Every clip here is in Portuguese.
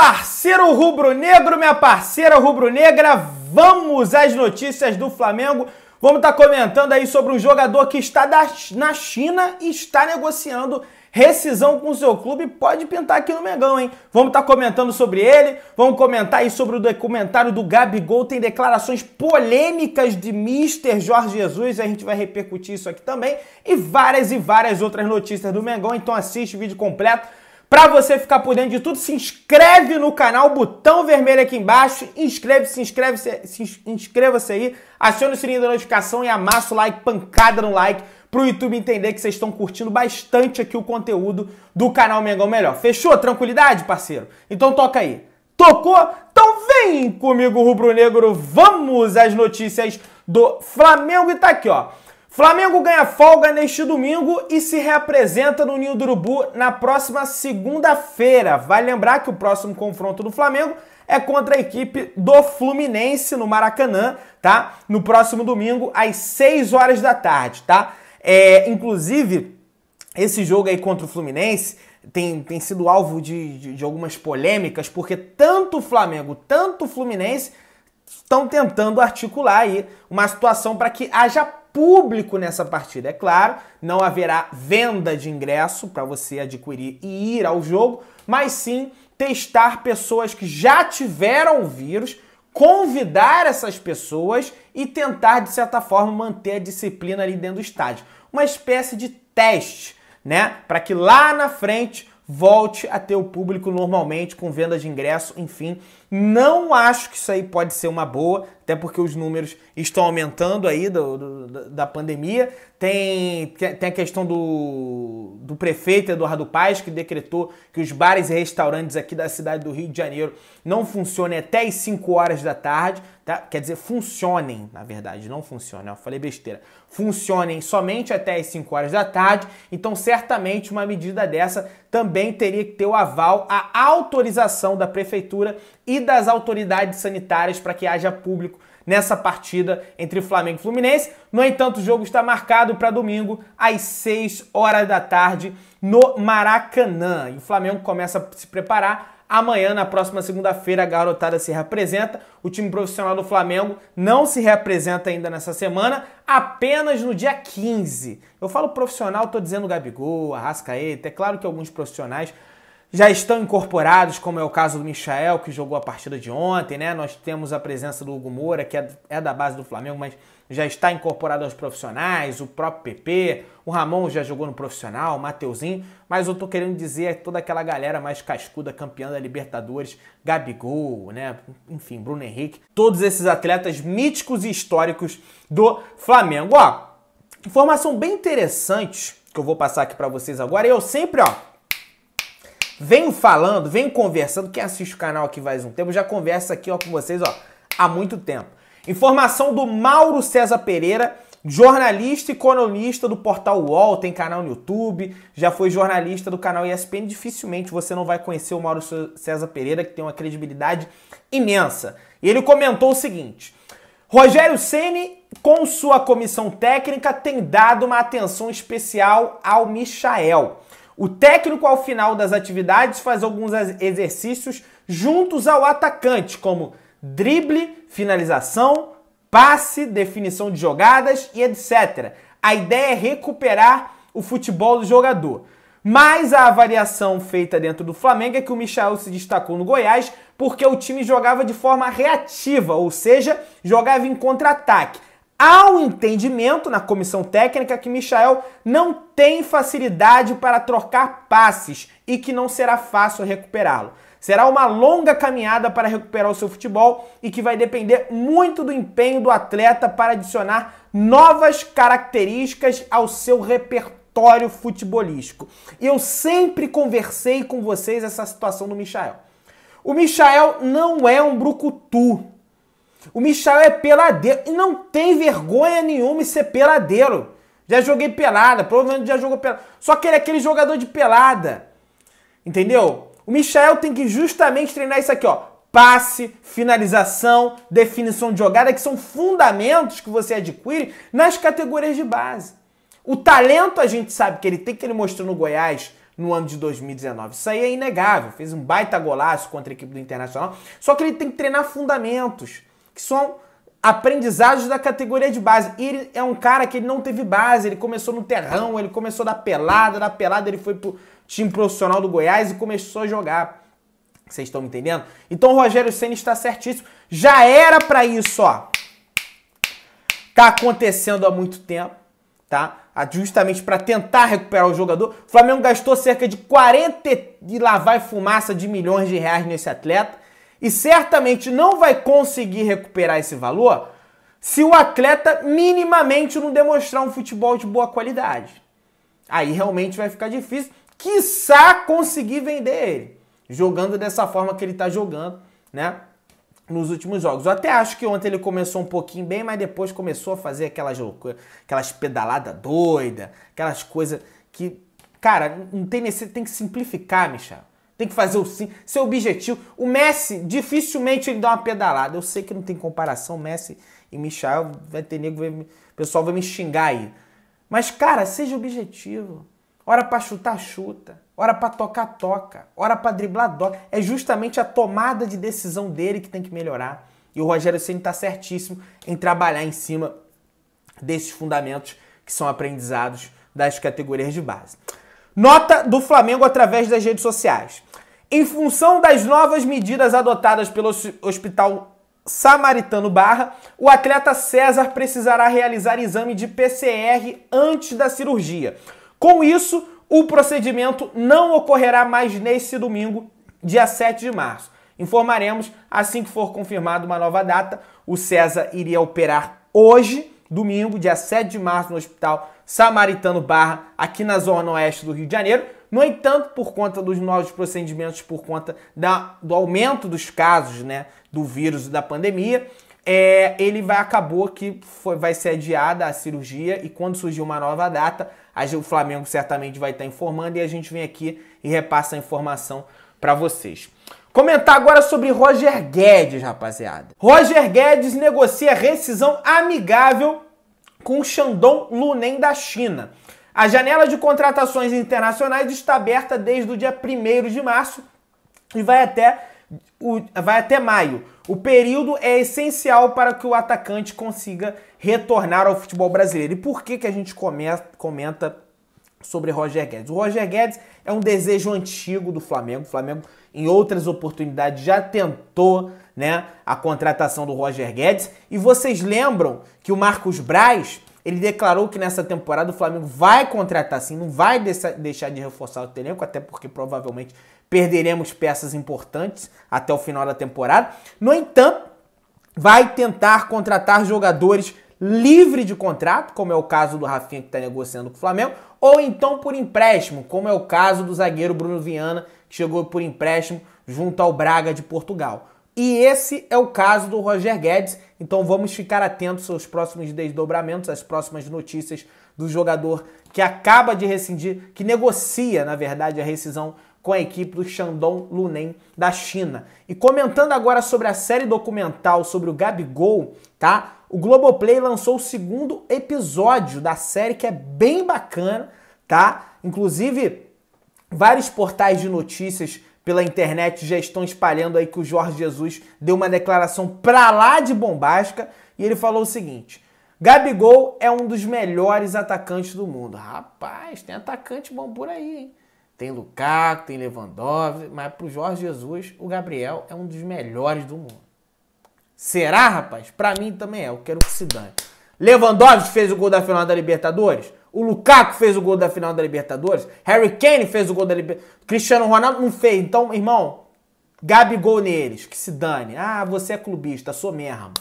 parceiro rubro-negro, minha parceira rubro-negra, vamos às notícias do Flamengo. Vamos estar tá comentando aí sobre um jogador que está na China e está negociando rescisão com o seu clube. Pode pintar aqui no Mengão, hein? Vamos estar tá comentando sobre ele, vamos comentar aí sobre o documentário do Gabigol. Tem declarações polêmicas de Mr. Jorge Jesus, a gente vai repercutir isso aqui também. E várias e várias outras notícias do Mengão, então assiste o vídeo completo para você ficar por dentro de tudo, se inscreve no canal, botão vermelho aqui embaixo, inscreve, se inscreve, se, se inscreva-se aí, acione o sininho da notificação e amassa o like, pancada no like, pro YouTube entender que vocês estão curtindo bastante aqui o conteúdo do canal Mengão Melhor. Fechou? Tranquilidade, parceiro? Então toca aí. Tocou? Então vem comigo, Rubro Negro, vamos às notícias do Flamengo e tá aqui, ó. Flamengo ganha folga neste domingo e se reapresenta no Ninho do Urubu na próxima segunda-feira. Vai lembrar que o próximo confronto do Flamengo é contra a equipe do Fluminense no Maracanã, tá? No próximo domingo, às 6 horas da tarde, tá? É, inclusive, esse jogo aí contra o Fluminense tem, tem sido alvo de, de, de algumas polêmicas, porque tanto o Flamengo, tanto o Fluminense estão tentando articular aí uma situação para que haja público nessa partida. É claro, não haverá venda de ingresso para você adquirir e ir ao jogo, mas sim testar pessoas que já tiveram o vírus, convidar essas pessoas e tentar, de certa forma, manter a disciplina ali dentro do estádio. Uma espécie de teste, né? Para que lá na frente volte a ter o público normalmente, com venda de ingresso, enfim. Não acho que isso aí pode ser uma boa, até porque os números estão aumentando aí do, do, da pandemia. Tem, tem a questão do, do prefeito Eduardo Paes, que decretou que os bares e restaurantes aqui da cidade do Rio de Janeiro não funcionem até as 5 horas da tarde, tá? Quer dizer, funcionem, na verdade, não funcionem, eu falei besteira. Funcionem somente até as 5 horas da tarde, então certamente uma medida dessa também teria que ter o aval, a autorização da prefeitura e das autoridades sanitárias para que haja público nessa partida entre Flamengo e Fluminense. No entanto, o jogo está marcado para domingo às 6 horas da tarde no Maracanã. E o Flamengo começa a se preparar. Amanhã, na próxima segunda-feira, a garotada se reapresenta. O time profissional do Flamengo não se reapresenta ainda nessa semana, apenas no dia 15. Eu falo profissional, estou dizendo Gabigol, Arrascaeta. É claro que alguns profissionais já estão incorporados, como é o caso do Michael, que jogou a partida de ontem, né? Nós temos a presença do Hugo Moura, que é, é da base do Flamengo, mas já está incorporado aos profissionais, o próprio PP, o Ramon já jogou no profissional, o Mateuzinho, mas eu tô querendo dizer é toda aquela galera mais cascuda, campeã da Libertadores, Gabigol, né? Enfim, Bruno Henrique, todos esses atletas míticos e históricos do Flamengo. Ó, informação bem interessante que eu vou passar aqui para vocês agora. Eu sempre, ó, venho falando, venho conversando, quem assiste o canal aqui faz um tempo, já conversa aqui ó, com vocês ó, há muito tempo. Informação do Mauro César Pereira, jornalista e colunista do portal UOL, tem canal no YouTube, já foi jornalista do canal ESPN, dificilmente você não vai conhecer o Mauro César Pereira, que tem uma credibilidade imensa. E ele comentou o seguinte: Rogério Ceni, com sua comissão técnica, tem dado uma atenção especial ao Michael. O técnico, ao final das atividades, faz alguns exercícios juntos ao atacante, como drible, finalização, passe, definição de jogadas e etc. A ideia é recuperar o futebol do jogador. Mas a avaliação feita dentro do Flamengo é que o Michel se destacou no Goiás porque o time jogava de forma reativa, ou seja, jogava em contra-ataque. Há um entendimento na comissão técnica que Michael não tem facilidade para trocar passes e que não será fácil recuperá-lo. Será uma longa caminhada para recuperar o seu futebol e que vai depender muito do empenho do atleta para adicionar novas características ao seu repertório futebolístico. E eu sempre conversei com vocês essa situação do Michael. O Michael não é um brucutu. O Michel é peladeiro e não tem vergonha nenhuma em ser peladeiro. Já joguei pelada, provavelmente já jogou pelada. Só que ele é aquele jogador de pelada. Entendeu? O Michel tem que justamente treinar isso aqui, ó. Passe, finalização, definição de jogada, que são fundamentos que você adquire nas categorias de base. O talento a gente sabe que ele tem que ele mostrou no Goiás, no ano de 2019. Isso aí é inegável. Fez um baita golaço contra a equipe do Internacional. Só que ele tem que treinar fundamentos, que são aprendizados da categoria de base. E ele é um cara que ele não teve base, ele começou no terrão, ele começou da pelada, da pelada ele foi pro time profissional do Goiás e começou a jogar. Vocês estão me entendendo? Então o Rogério Senna está certíssimo. Já era para isso, ó. Tá acontecendo há muito tempo, tá? Justamente para tentar recuperar o jogador. O Flamengo gastou cerca de 40 e lá vai fumaça de milhões de reais nesse atleta e certamente não vai conseguir recuperar esse valor se o atleta minimamente não demonstrar um futebol de boa qualidade. Aí realmente vai ficar difícil, quiçá conseguir vender ele, jogando dessa forma que ele está jogando, né? Nos últimos jogos. Eu até acho que ontem ele começou um pouquinho bem, mas depois começou a fazer aquelas loucuras, aquelas pedaladas doida, aquelas coisas que, cara, não tem necessidade, tem que simplificar, Michel. Tem que fazer o sim, seu objetivo. O Messi, dificilmente ele dá uma pedalada. Eu sei que não tem comparação, Messi e Michel, vai ter nego, vai, o pessoal vai me xingar aí. Mas, cara, seja objetivo. Hora para chutar, chuta. Hora para tocar, toca. Hora para driblar, dó. É justamente a tomada de decisão dele que tem que melhorar. E o Rogério Ceni está certíssimo em trabalhar em cima desses fundamentos que são aprendizados das categorias de base. Nota do Flamengo através das redes sociais. Em função das novas medidas adotadas pelo Hospital Samaritano Barra, o atleta César precisará realizar exame de PCR antes da cirurgia. Com isso, o procedimento não ocorrerá mais nesse domingo, dia 7 de março. Informaremos assim que for confirmada uma nova data. O César iria operar hoje, domingo, dia 7 de março, no Hospital Samaritano Barra, aqui na zona oeste do Rio de Janeiro. No entanto, por conta dos novos procedimentos, por conta da, do aumento dos casos né, do vírus e da pandemia, é, ele vai acabou que foi, vai ser adiada a cirurgia e quando surgir uma nova data, a, o Flamengo certamente vai estar informando e a gente vem aqui e repassa a informação para vocês. Comentar agora sobre Roger Guedes, rapaziada. Roger Guedes negocia rescisão amigável com o Shandong Luneng da China. A janela de contratações internacionais está aberta desde o dia 1 de março e vai até, o, vai até maio. O período é essencial para que o atacante consiga retornar ao futebol brasileiro. E por que, que a gente comenta sobre Roger Guedes? O Roger Guedes é um desejo antigo do Flamengo. O Flamengo, em outras oportunidades, já tentou né, a contratação do Roger Guedes. E vocês lembram que o Marcos Braz ele declarou que nessa temporada o Flamengo vai contratar sim, não vai deixar de reforçar o elenco, até porque provavelmente perderemos peças importantes até o final da temporada. No entanto, vai tentar contratar jogadores livre de contrato, como é o caso do Rafinha que está negociando com o Flamengo, ou então por empréstimo, como é o caso do zagueiro Bruno Viana, que chegou por empréstimo junto ao Braga de Portugal. E esse é o caso do Roger Guedes. Então vamos ficar atentos aos próximos desdobramentos, às próximas notícias do jogador que acaba de rescindir, que negocia, na verdade, a rescisão com a equipe do Shandong Luneng da China. E comentando agora sobre a série documental sobre o Gabigol, tá? O Globoplay lançou o segundo episódio da série que é bem bacana, tá? Inclusive, vários portais de notícias pela internet já estão espalhando aí que o Jorge Jesus deu uma declaração pra lá de bombástica e ele falou o seguinte: Gabigol é um dos melhores atacantes do mundo. Rapaz, tem atacante bom por aí, hein? Tem Lukaku, tem Lewandowski, mas pro Jorge Jesus, o Gabriel é um dos melhores do mundo. Será, rapaz? Pra mim também é. Eu quero que se dane. Lewandowski fez o gol da final da Libertadores? O Lukaku fez o gol da final da Libertadores. Harry Kane fez o gol da Libertadores. Cristiano Ronaldo não fez. Então, irmão, Gabigol neles. Que se dane. Ah, você é clubista. Sou mesmo.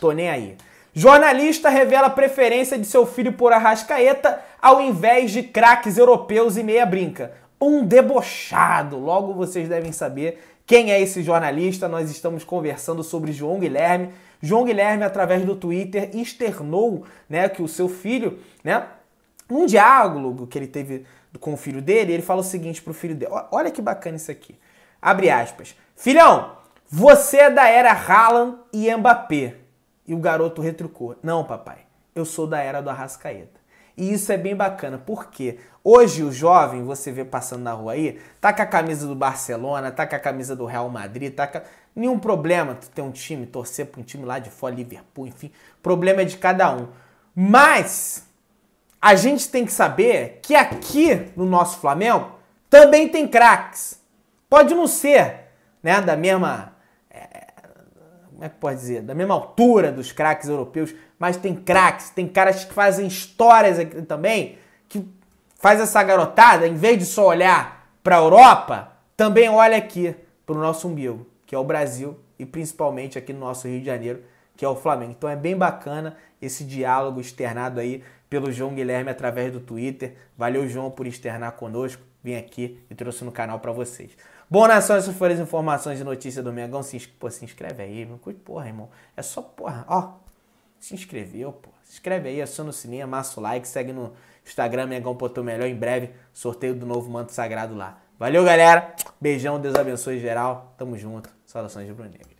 Tô nem aí. Jornalista revela preferência de seu filho por Arrascaeta ao invés de craques europeus e meia brinca. Um debochado. Logo vocês devem saber quem é esse jornalista. Nós estamos conversando sobre João Guilherme. João Guilherme, através do Twitter, externou né, que o seu filho, né, num diálogo que ele teve com o filho dele, ele fala o seguinte pro filho dele: olha que bacana isso aqui. Abre aspas. Filhão, você é da era Haaland e Mbappé. E o garoto retrucou: Não, papai, eu sou da era do Arrascaeta. E isso é bem bacana, porque hoje o jovem, você vê passando na rua aí, tá com a camisa do Barcelona, tá com a camisa do Real Madrid, tá com... Nenhum problema tu ter um time, torcer para um time lá de fora, Liverpool, enfim. Problema é de cada um. Mas a gente tem que saber que aqui no nosso Flamengo também tem craques. Pode não ser né, da mesma. É, como é que pode dizer? Da mesma altura dos craques europeus, mas tem craques, tem caras que fazem histórias aqui também, que faz essa garotada, em vez de só olhar para a Europa, também olha aqui para o nosso umbigo, que é o Brasil e principalmente aqui no nosso Rio de Janeiro, que é o Flamengo. Então é bem bacana esse diálogo externado aí pelo João Guilherme através do Twitter. Valeu, João, por externar conosco. Vim aqui e trouxe no canal para vocês. Bom, nação, essas foram as informações e notícias do Mengão. Se, pô, se inscreve aí, meu. Porra, irmão. É só, porra, ó. Se inscreveu, pô. Se inscreve aí, aciona o sininho, amassa o like, segue no Instagram, Mengão Melhor. Em breve, sorteio do novo manto sagrado lá. Valeu, galera. Beijão, Deus abençoe geral. Tamo junto. Saudações de Bruneiro.